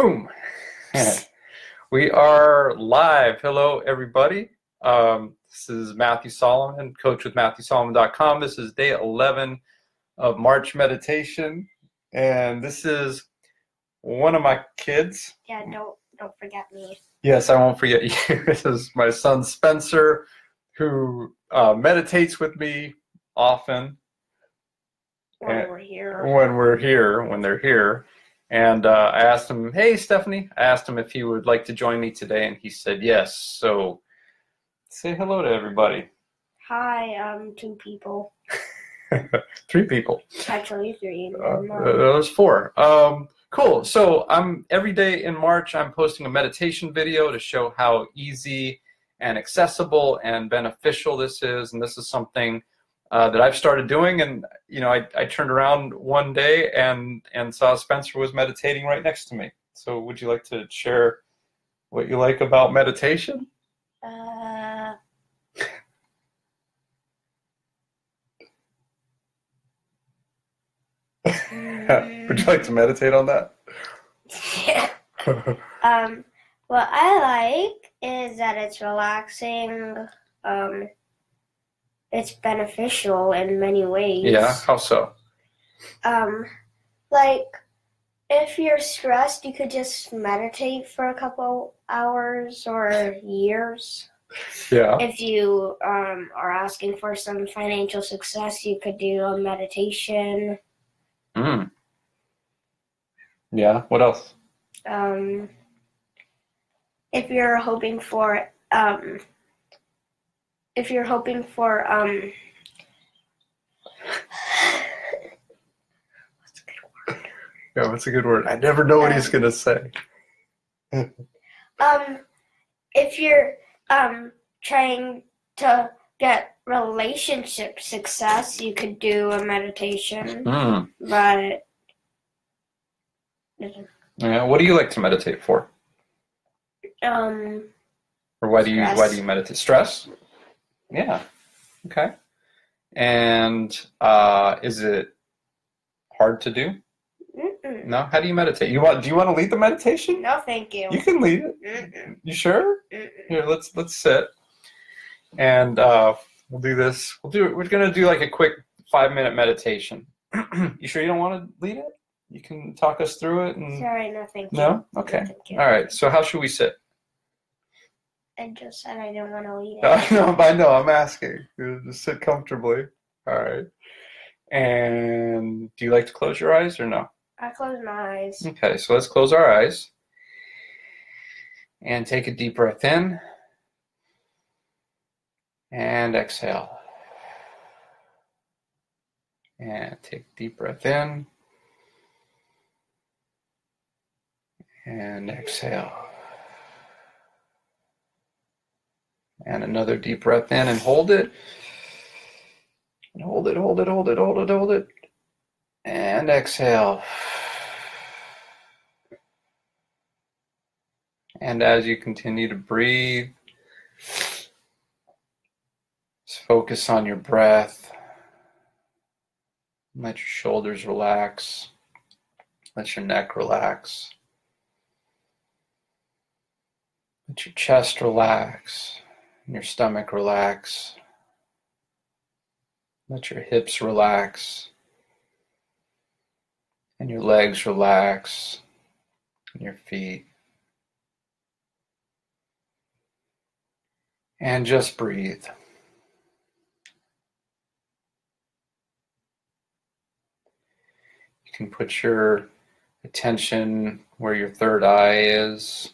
Boom. we are live. Hello, everybody. Um, this is Matthew Solomon, coach with MatthewSolomon.com. This is day 11 of March meditation. And this is one of my kids. Yeah, don't don't forget me. Yes, I won't forget you. this is my son Spencer, who uh, meditates with me often When And- we're here. when we're here, when they're here. And uh, I asked him, "Hey, Stephanie," I asked him if he would like to join me today, and he said yes. So, say hello to everybody. Hi, um, two people. Three people. Actually, three. Uh, uh, that was four. Um, cool. So I'm every day in March. I'm posting a meditation video to show how easy and accessible and beneficial this is, and this is something uh, that I've started doing. And you know, I, I turned around one day and and saw Spencer was meditating right next to me. So would you like to share what you like about meditation? uh, would you like to meditate on that? Yeah. um, what I like is that it's relaxing. Um, it's beneficial in many ways. yeah. How so? Um, like if you're stressed, you could just meditate for a couple hours or years. Yeah. If you um, are asking for some financial success, you could do a meditation. Mm. Yeah. What else? Um, if you're hoping for, um, if you're hoping for, um, what's a good word? Yeah, what's a good word? I never know what he's gonna say. Um, if you're um trying to get relationship success, you could do a meditation, Hmm. but Yeah. What do you like to meditate for, um, or why do you why do you meditate? Stress. Yeah. Okay. And uh, is it hard to do? mm-mm. No. How do you meditate? You want? Do you want to lead the meditation? no, thank you. You can lead it. Mm-mm. You sure? Mm-mm. Here, let's let's sit, and uh, we'll do this. We'll do. We're gonna do like a quick five minute meditation. you sure you don't want to lead it? You can talk us through it and. Sorry, no, thank you. No? Okay. You. All right. So how should we sit? I just said I didn't want to No, it. no, I know. I'm asking. Just sit comfortably. All right. And do you like to close your eyes or no? I close my eyes. Okay. So let's close our eyes and take a deep breath in and exhale. And take a deep breath in and exhale. And another deep breath in and hold it. And hold it, hold it, hold it, hold it, hold it. And exhale. And as you continue to breathe, just focus on your breath. Let your shoulders relax. Let your neck relax. Let your chest relax. Your stomach relax. Let your hips relax. And your legs relax. And your feet. And just breathe. You can put your attention where your third eye is.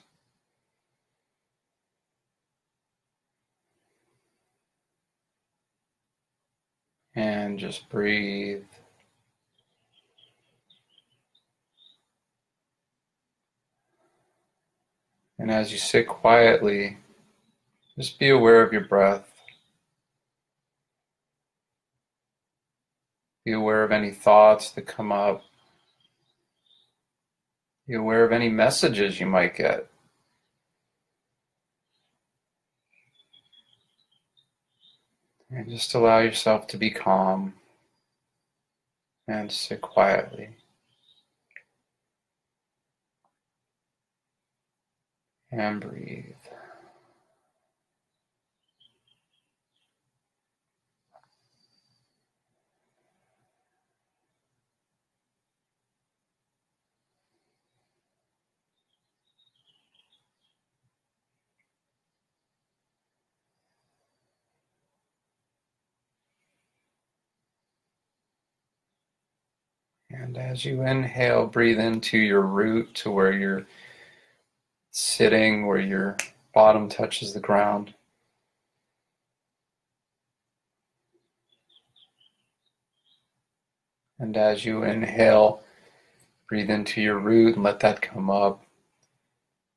And just breathe. And as you sit quietly, just be aware of your breath. Be aware of any thoughts that come up. Be aware of any messages you might get. And just allow yourself to be calm and sit quietly. And breathe. And as you inhale, breathe into your root to where you're sitting, where your bottom touches the ground. And as you inhale, breathe into your root and let that come up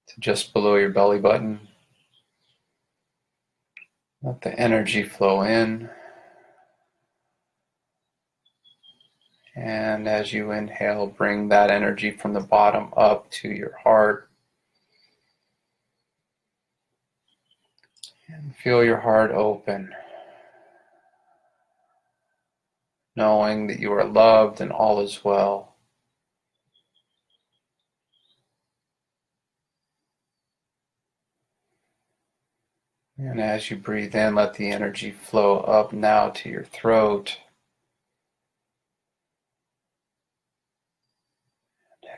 to just below your belly button. Let the energy flow in. And as you inhale, bring that energy from the bottom up to your heart. And feel your heart open, knowing that you are loved and all is well. And as you breathe in, let the energy flow up now to your throat.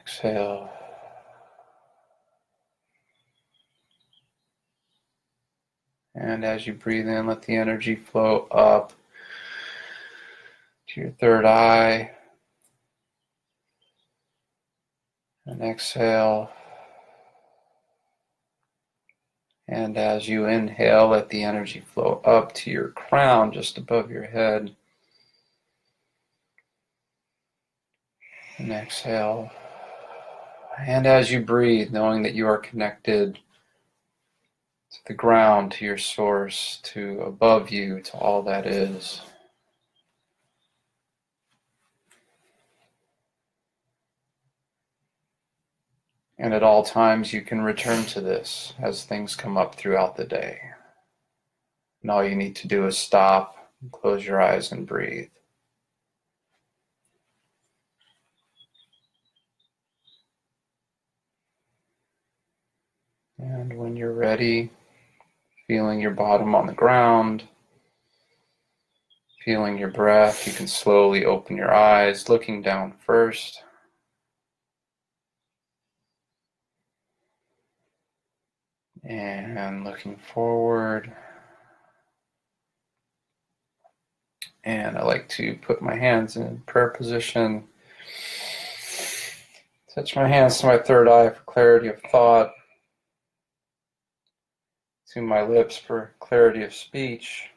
Exhale. And as you breathe in, let the energy flow up to your third eye. And exhale. And as you inhale, let the energy flow up to your crown just above your head. And exhale. And as you breathe, knowing that you are connected to the ground, to your source, to above you, to all that is. And at all times, you can return to this as things come up throughout the day. And all you need to do is stop, close your eyes, and breathe. And when you're ready, feeling your bottom on the ground, feeling your breath, you can slowly open your eyes, looking down first. And looking forward. And I like to put my hands in prayer position. Touch my hands to my third eye for clarity of thought to my lips for clarity of speech,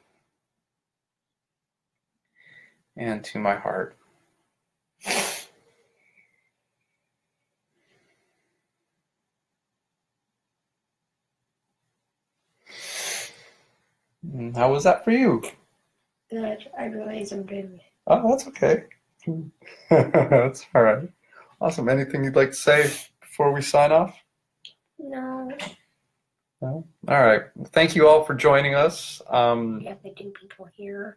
and to my heart. Mm, how was that for you? Good. I realize I'm doing Oh, that's okay. that's all right. Awesome. Anything you'd like to say before we sign off? No. No? All right. Thank you all for joining us. Um, We have the two people here.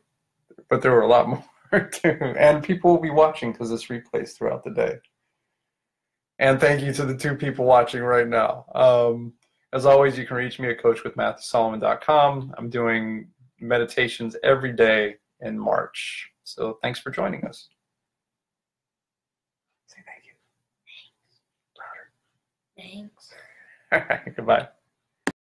but there were a lot more too. And people will be watching because this replays throughout the day. And thank you to the two people watching right now. Um, as always, you can reach me at coachwithmatthewsolomon.com. I'm doing meditations every day in March. So thanks for joining us. Say thank you. Thanks. Louder. All right. Goodbye.